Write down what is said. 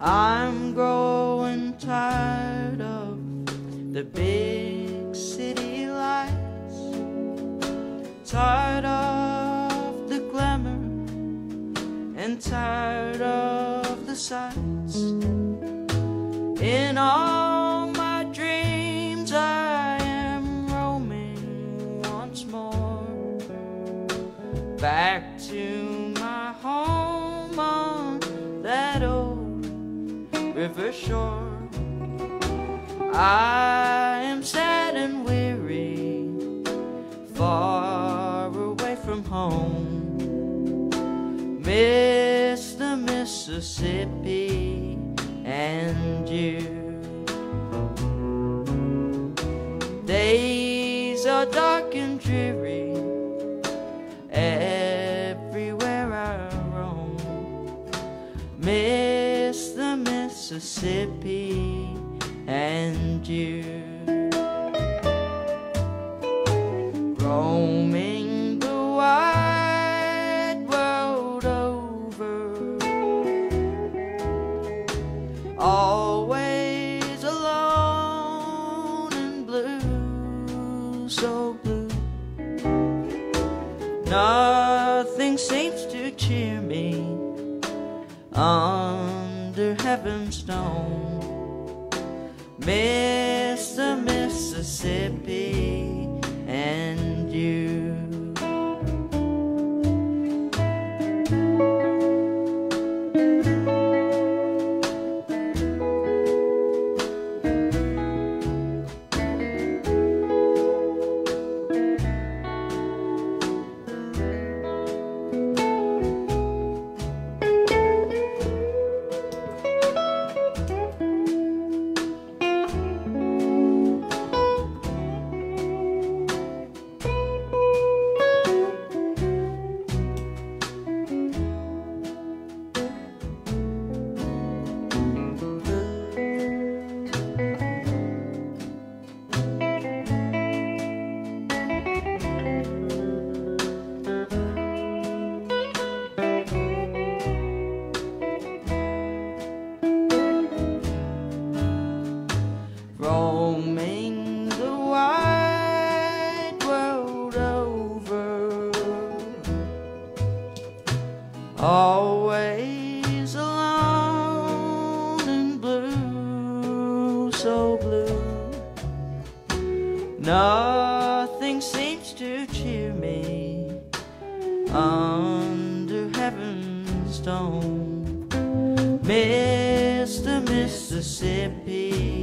I'm growing tired of the big city lights, tired of and tired of the sights. In all my dreams, I am roaming once more back to my home on that old river shore. I am sad and weary, far away from home. Miss the Mississippi and you. Days are dark and dreary everywhere I roam. Miss the Mississippi and you. Always alone and blue, so blue. Nothing seems to cheer me under heaven's dome. Miss the Mississippi always alone and blue, so blue. Nothing seems to cheer me under heaven's dome. The Mississippi